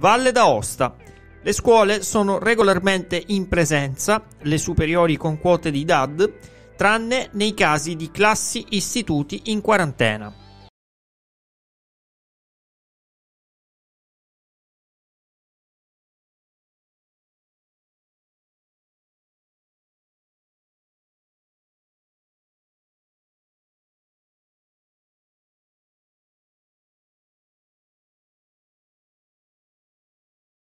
Valle d'Aosta. Le scuole sono regolarmente in presenza, le superiori con quote di DAD, tranne nei casi di classi istituti in quarantena.